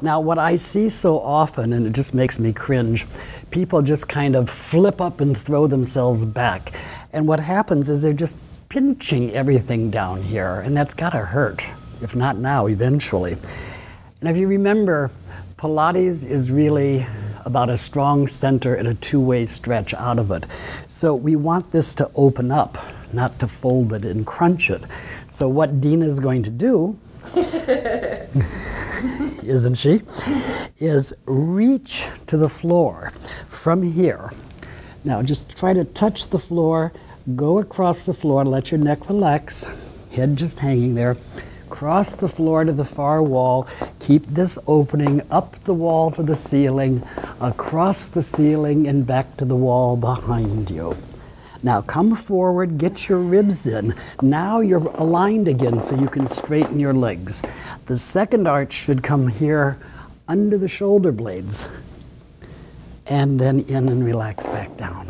Now, what I see so often, and it just makes me cringe, people just kind of flip up and throw themselves back. And what happens is they're just pinching everything down here, and that's gotta hurt, if not now, eventually. And if you remember, Pilates is really about a strong center and a two-way stretch out of it. So we want this to open up, not to fold it and crunch it. So what Deena is going to do, isn't she, is reach to the floor from here. Now just try to touch the floor, go across the floor, let your neck relax, head just hanging there. Cross the floor to the far wall, keep this opening up the wall to the ceiling, across the ceiling and back to the wall behind you. Now come forward, get your ribs in. Now you're aligned again so you can straighten your legs. The second arch should come here under the shoulder blades and then in and relax back down.